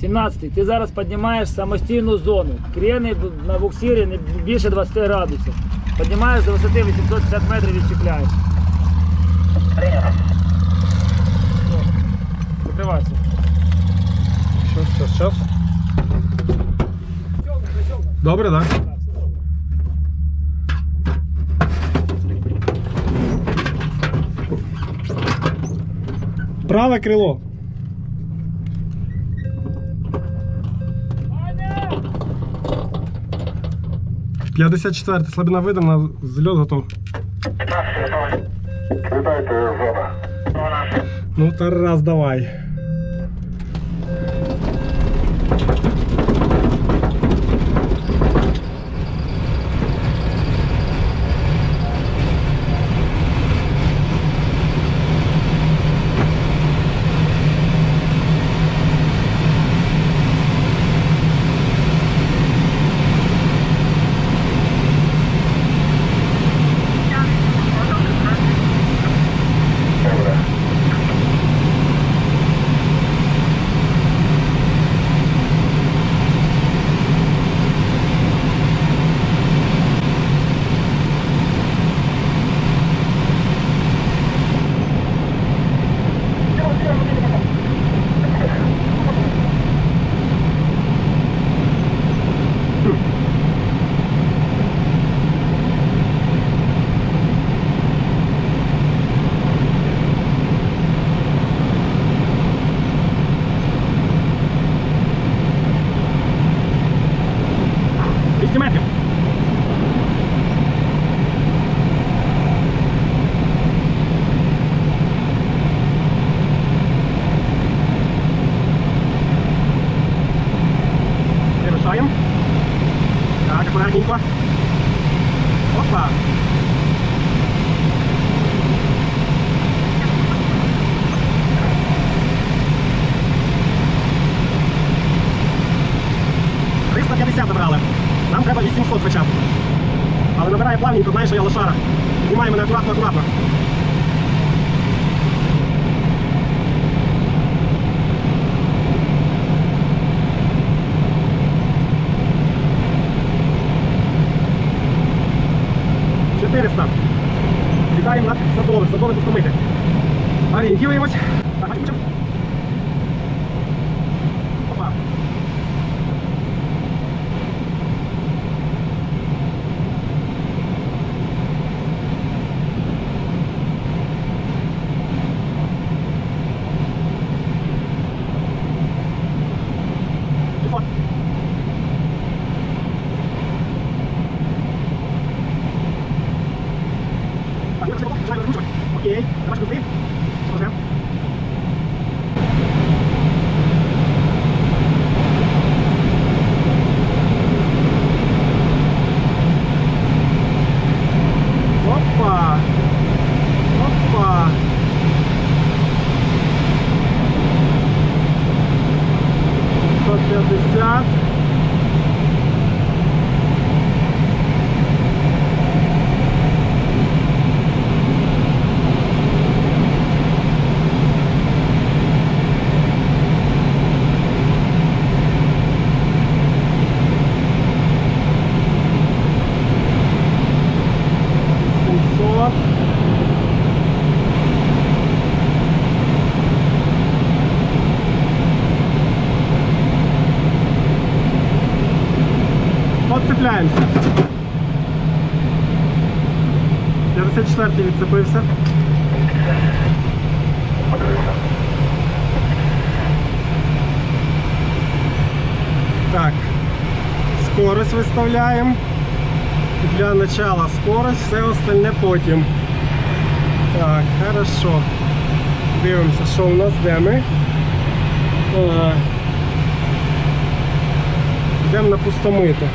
17. Ти зараз піднімаєш самостійну зону. Крени б- на буксирі не більше 20 градусів. Піднімаєш до висоти 850 метрів відчіпляєш. Все. Закривайся. Щас, щас, щас. Добре, так? Да? Праве крило. 54 слабина видана, зльот готов. Вітайте, зона. Ну, Тарас, давай. Opa! Опа. Триста 50 набрали. Нам треба 800 хоча б. Але набирає плавненько, знаєш, я лошара. Знімаємо мене акуратно, акуратно. Подцепляємося. 54 відцепився. Так. Скорость виставляємо. Для начала скорость, все остальне потім. Так, хорошо. Дивимося, що у нас, де ми. Ага. Йдемо на пустомити.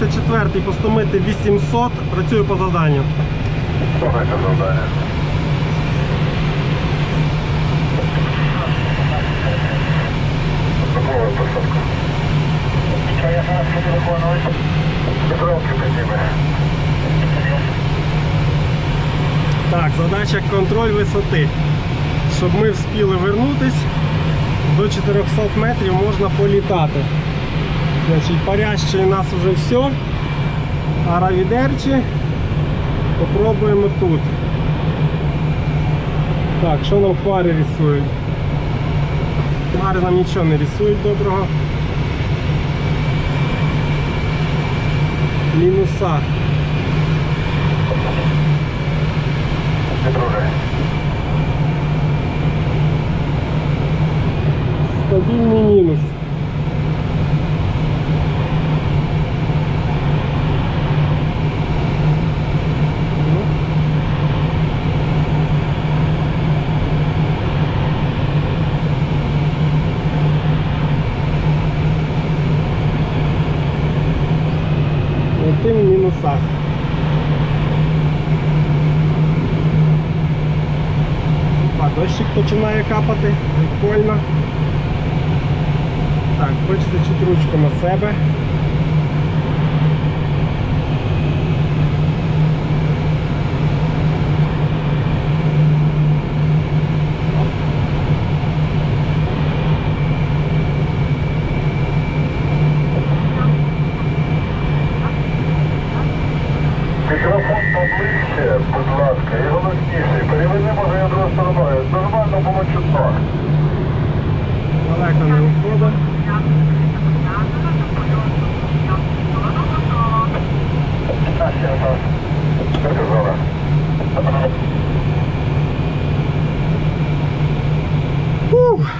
П'ятдесят четвертий пустомити 800, працюю по завданню. Слухайте завдання. Протоколи посадку. Що я зараз буду виконувати? Петровки підніме. Так, Так, задача контроль висоти. Щоб ми вспіли вернутись, до 400 метрів можна політати. Значить, парящие у нас уже все. А равідерчі попробуємо тут. Так, що нам хмари рисують? Хмари нам нічого не рисують доброго. Мінуса. Починає капати, прикольно. Так, хочеться чуть ручку на себе. Поближче, будь ласка, і голосніше. Переведи, може, я другою стороною. Нормально було чутно. Далеко не ще. Фух.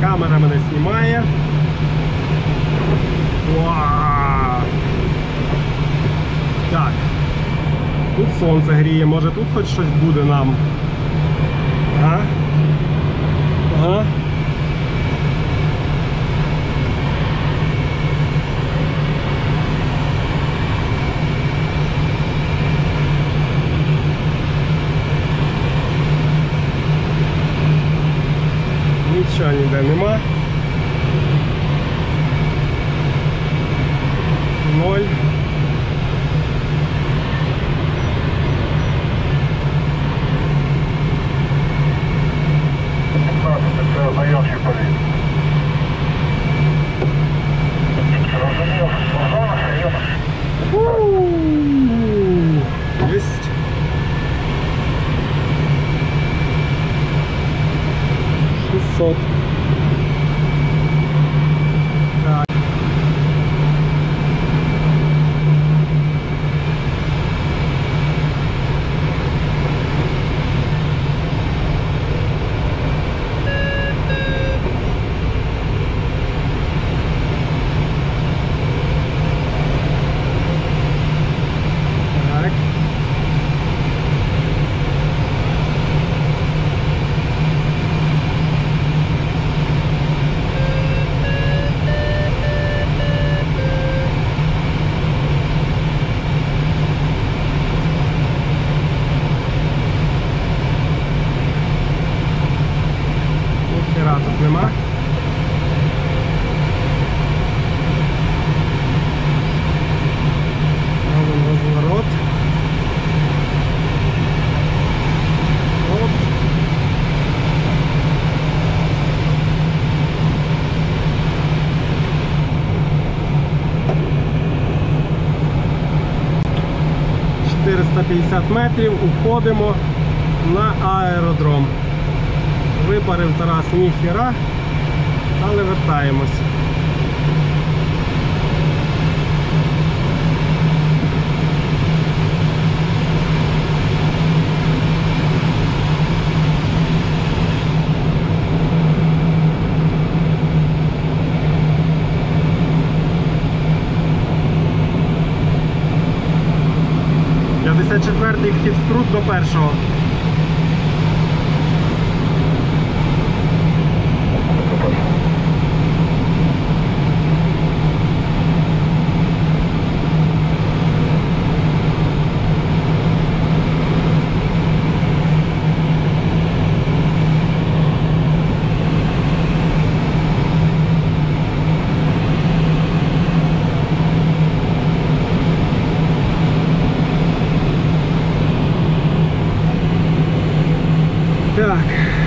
Камера мене знімає. Вау! Так. Тут сонце гріє, може тут хоч щось буде нам. Ага. Ага. Нічого ніде нема. Ноль. 450 метрів уходимо на аеродром. Випарив Тарас ніхіра, але вертаємось. П'ятдесят четвертий вхід скрут до першого. Так.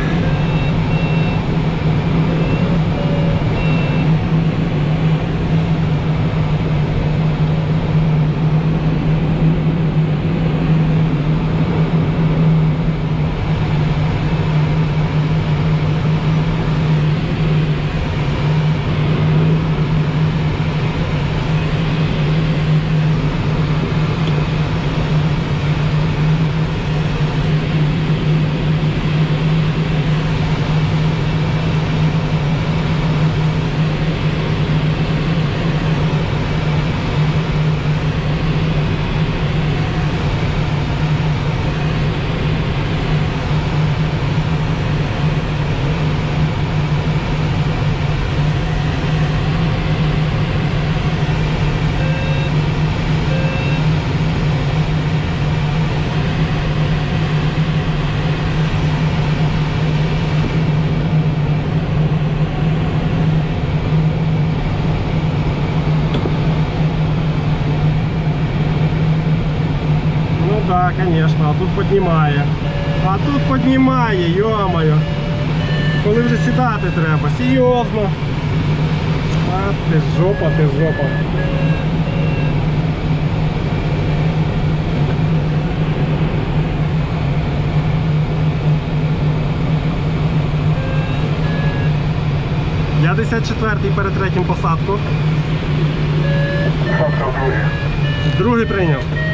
Конечно, а тут піднімає. А тут піднімає, йомаю. Коли вже сідати треба, серйозно. А ти жопа, ти жопа. Я 54-й перед третім посадку. Другий прийняв.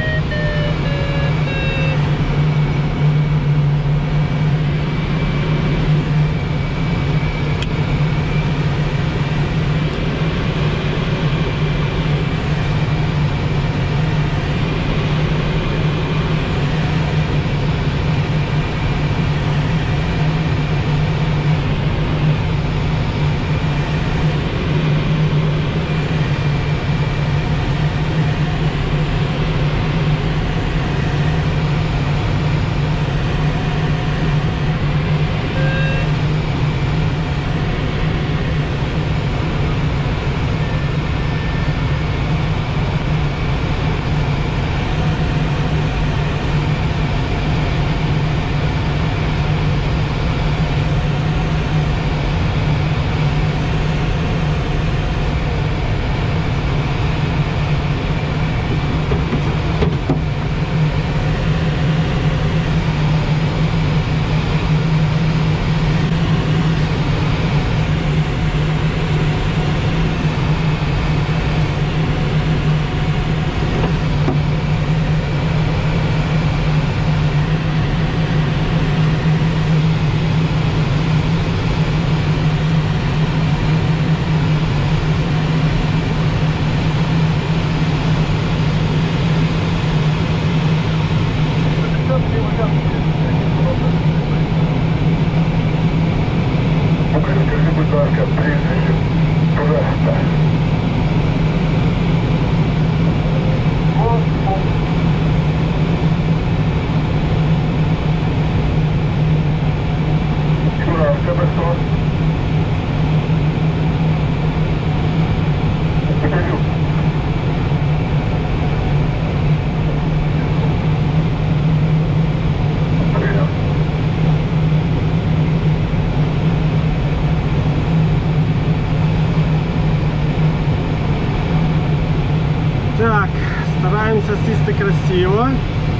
on?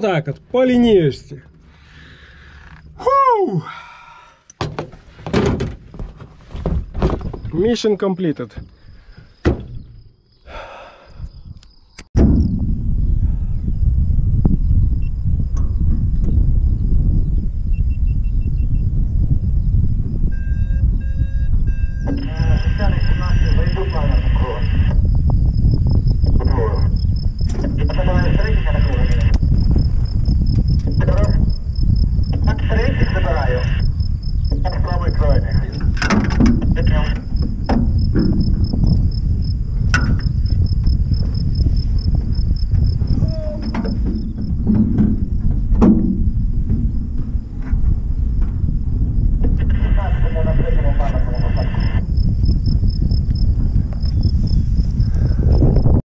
Вот, по лінійці. Фу! Mission completed.